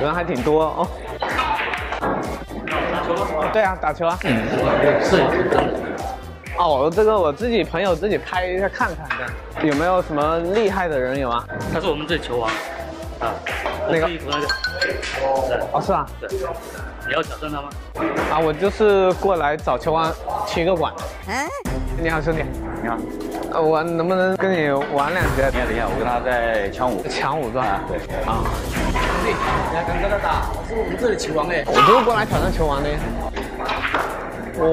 人还挺多哦。对啊，打球啊。是。哦，这个我自己朋友自己拍一下看看，这样有没有什么厉害的人有啊？他是我们这球王啊，那个衣服那个。哦，是啊？对。你要挑战他吗？啊，我就是过来找球王踢个馆。你好，兄弟。你好。呃，我能不能跟你玩两局？等一下，等一下，我跟他在抢五。抢五是吧？对。啊。你要跟哥哥打，我是我们这里球王哎。我就是过来挑战球王的。哇。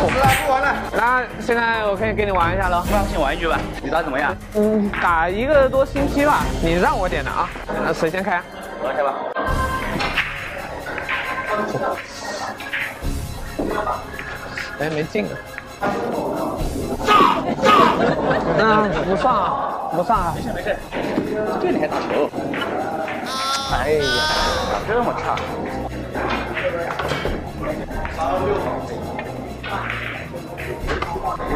不玩了，不玩了。那。现在我可以跟你玩一下喽。那。先玩一局吧。你打怎么样？嗯，打一个多星期吧。你让我点的啊？那。谁先开？我开吧。哎，没进啊！嗯，不上啊，不上啊！没事没事，这里还打球？哎呀，打这么差！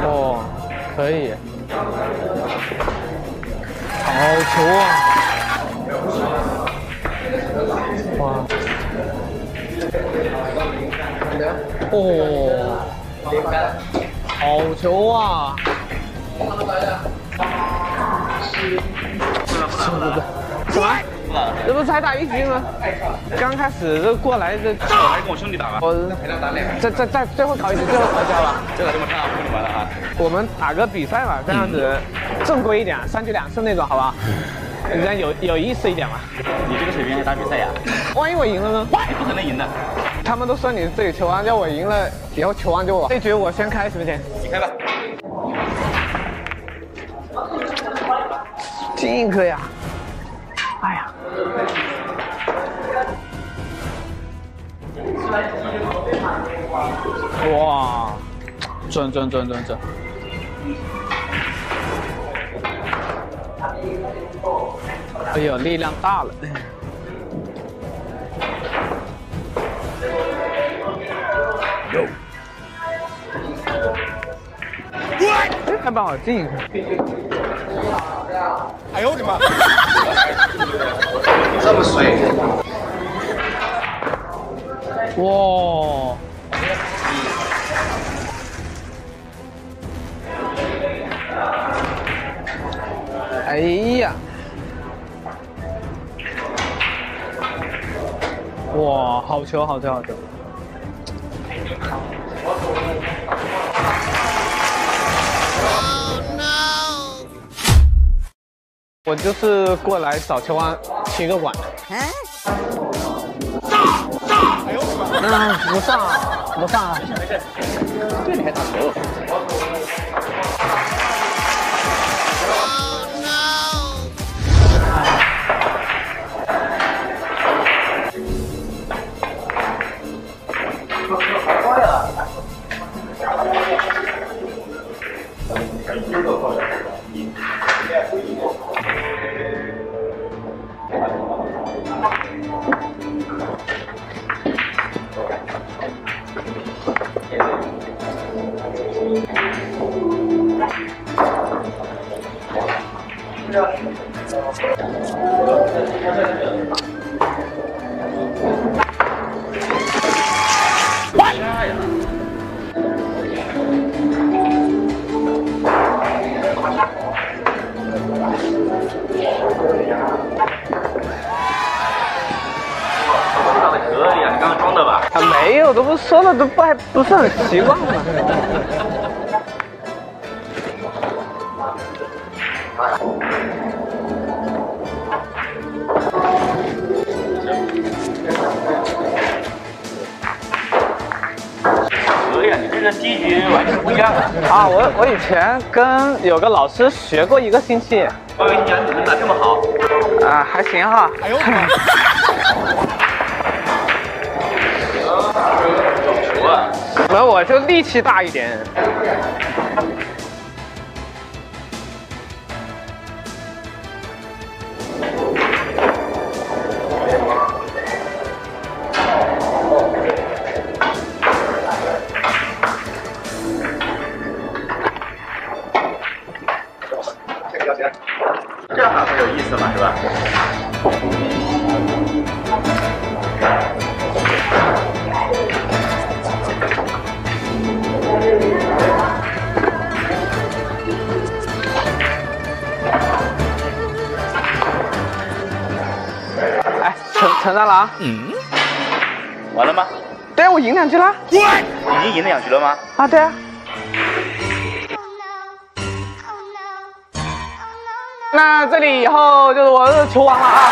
哦，可以，好球啊！哇！哦，好球啊！什么？这不才打一局吗？刚开始这过来这，我还跟我兄弟打吧。我陪他打两再再再最后考一局，最后考一下吧。这个这么差，不跟你玩了啊！我们打个比赛嘛，这样子正规一点，三局两胜那种，好不好？这样有有意思一点嘛。你这个水平还打比赛呀？万一我赢了呢？你不可能赢的。他们都说你自己球王，要我赢了以后球王就我。这局我先开行不行？你开吧。进一颗呀！哎呀！哇！准准准准准！哎呦，力量大了！有。哎，还帮我进。哎呦我的妈！这么水！哇！哎呀！哇，好球，好球，好球！我就是过来找球王踢个馆的。上上！哎呦我的妈！嗯，不上，不上。没事没事，这里还打球？啊，没有，都不说了，都不还不是很习惯吗？可以啊，你这个第一局完全不一样啊！啊，我我以前跟有个老师学过一个星期。我跟你讲，你能打这么好，啊，还行哈。哎呦我就力气大一点。这样打才有意思嘛，是吧？成长了啊！完了吗？对啊，我赢两局了。已经赢了两局了吗？啊，对啊。那这里以后就是我是球王了啊！